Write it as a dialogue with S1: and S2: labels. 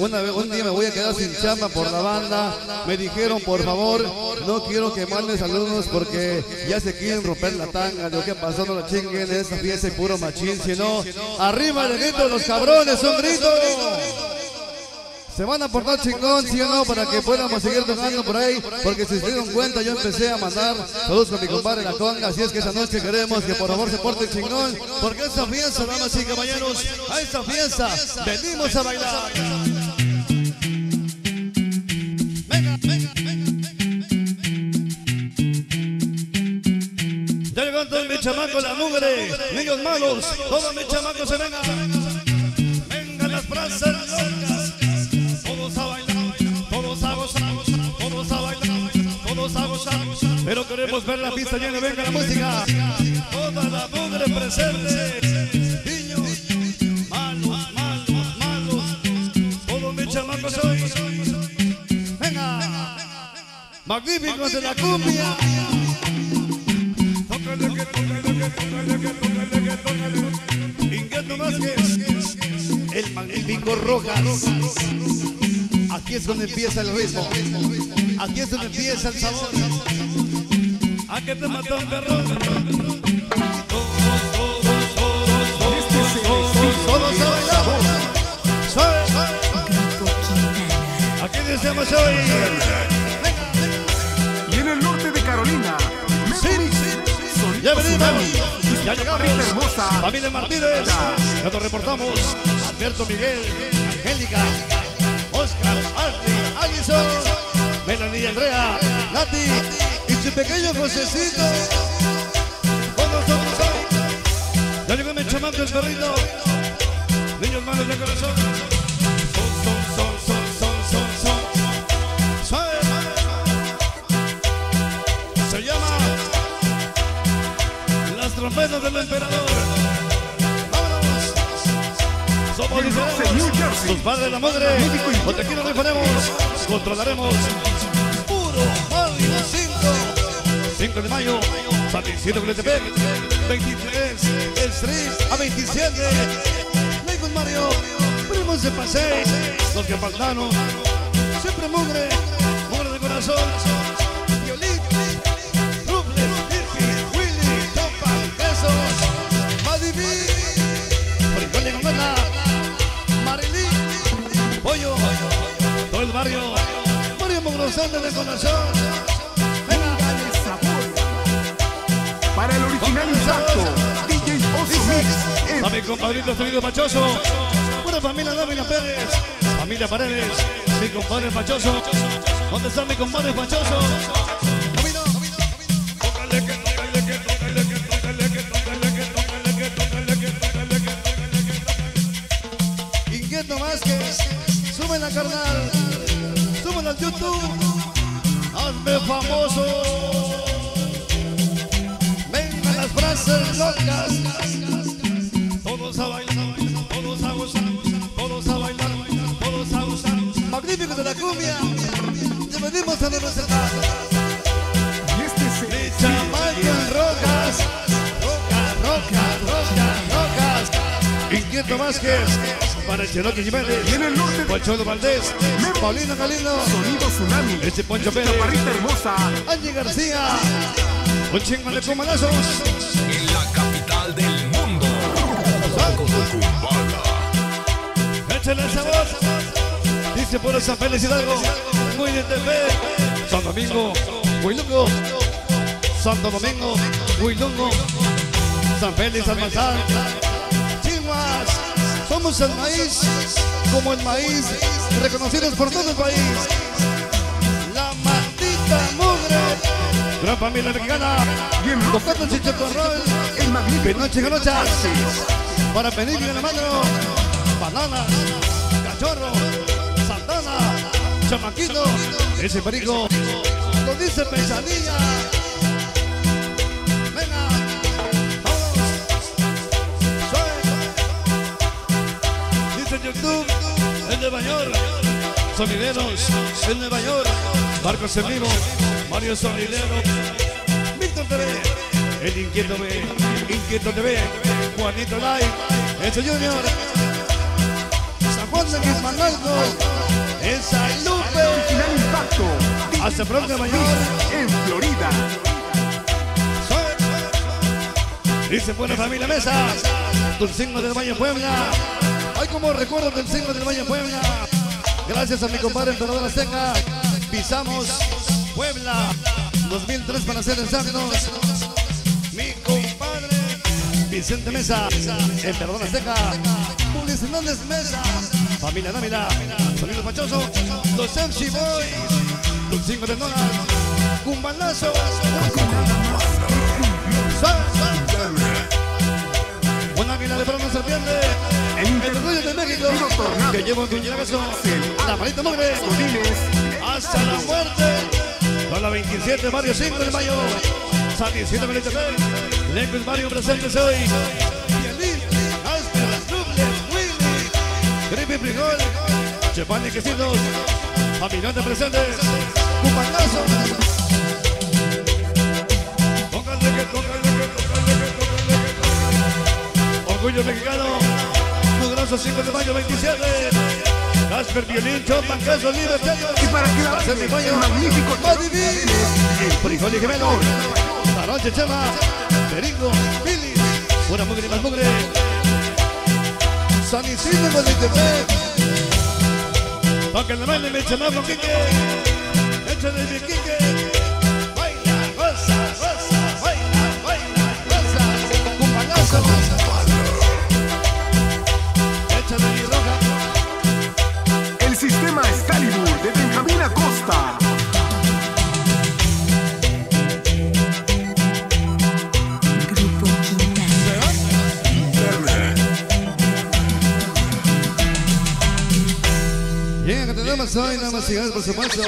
S1: una vez, un día me voy a quedar sin chamba por la banda. Me dijeron, por favor, no quiero que manden saludos porque ya se quieren romper la tanga. Lo que pasó, no lo chinguen, esa fiesta y puro machín. Si no, arriba el grito los cabrones, un grito. Se van a portar chingón, sí o no, para que podamos seguir tocando por ahí. Porque si se dieron cuenta, yo empecé a mandar saludos con mi compadre La Conga. Así es que esa noche queremos que por favor se porten chingón. Porque esta fiesta, damas y caballeros, a esta fiesta venimos a bailar. Venga, venga, venga, Ya llegó todos mis chamacos, la mugre, niños malos, todos mis chamacos se vengan. Vengan las frases locas. Todos a bailar, todos a gozar, todos a bailar, todos a gozar. Pero queremos ver la pista llena, venga la música. Toda la mugre presente. Niños, malos, malos, malos. Todos mis chamacos hoy. Venga. Magníficos de la cumbia. Tócale que tócale que tócale que tócale. Inquieto que el magnífico Rojas. Aquí es donde empieza el ritmo. Aquí es donde empieza el sabor. ¿A qué te mató un perro? Todos, todos, todos, todos, todos a bailar. Soy. Aquí decimos hoy.
S2: Y en el norte de Carolina,
S1: Sí, ya venimos. Ya llegamos.
S2: hermosa.
S1: Familia Martínez. Ya nos reportamos. Alberto Miguel, Angélica, Andrea, Nati y su pequeño Josecito. Con nosotros hoy. Ya llegó mi chamaco el perrito. Niños malos de corazón. Son, son, son, son, son, son, son. Suave. Se llama Las trompetas del emperador. Vámonos. Somos.
S2: New Jersey.
S1: Los padres la madre. Nos rifaremos. Controlaremos. Puro Mario 5. 5 de mayo. San Isidro Culetepec. 23. Street a 27. Lagos Mario. Primos de Pasey. Los faltaron. Siempre mugre. Mugre de corazón. Violín. Rubles, Virgi, Willy, Topa, Besos, Madiví, Frijol de Gomela, Marilí, Pollo, todo el barrio, De.
S2: Para el original intacto, DJ Oso Mix.
S1: a mi compadrito sonido Pachoso, pura familia Dávila Pérez, familia Paredes, mi compadre Pachoso. ¿Dónde está mi compadre Pachoso? Famoso. Vengan las frases locas. Todos a bailar, todos a gozar, todos a bailar, todos a gozar. Magníficos de la cumbia, te venimos a representar.
S2: Y este es el
S1: Mi chamaco en rocas, rocas, rocas, rocas, rocas. Inquieto Vázquez, para el Cherokee Jiménez,
S2: Y en el norte
S1: Valdés, Paulino Galindo,
S2: Sonido Tsunami.
S1: ese Poncho Pérez,
S2: Chaparrita hermosa.
S1: Angie García, un chingo de
S3: en la capital del mundo. Cumbala.
S1: Échale el sabor. Dice por esa felicidad. Muy de TV. San Domingo, Huilungo. Santo Domingo, Huilungo. San Félix, Almazán. Somos el maíz, como el maíz, reconocidos por todo el país. La maldita mugre. Gran familia mexicana.
S2: Y en Roca,
S1: Tocando chicho con rol.
S2: el magnífico.
S1: Pinoche Galochas para pedir en la mano bananas, cachorro, santana, chamaquito, ese perico, lo dice pesadilla. Sonideros en Nueva York, Marcos en vivo, Mario Sonidero, Víctor TV, El Inquieto B, Inquieto TV, Juanito Live, Eso Junior, San Juan de Quismanalco, en San Lupe, Final Impacto, hasta pronto Nueva
S2: en Florida.
S1: Dice buena familia Mesa, Dulcingo del Valle Puebla. Hay como recuerdo Dulcingo del Valle Puebla. Gracias a mi compadre Emperador Azteca. Pisamos Puebla 2003 para ser exactos. Mi compadre Vicente Mesa. Emperador Azteca. Luis Hernández Mesa. Familia Dávila. Sonido Pachoso. Los MC Boys. Dulcingo del Nora. Cumbalazo. Una águila de no se pierde. El orgullo de México. Que lleva un cuchillagazo. La malita mugre. Hasta la muerte. Con la 27, Mario 5 de mayo. San 17, Melita Lejos Mario presentes hoy. Violín, Asper, Duble, Willy. Gripe Frijol. Chepán Quesitos. Aminante presentes. Cupangazo. Tócale que, tócale que, tócale que. Orgullo mexicano. Poderoso 5 de mayo 27. Casper Violín, Chopan, Queso, Libre,
S2: Y para que la
S1: baño.
S2: el magnífico.
S1: Frijol y gemelo. La noche chema. Perico, Billy. Pura mugre más mugre. San Isidro. Toca el baile, me chama con Quique. Échale mi Quique. Tenemos hoy, damas y señores, por supuesto.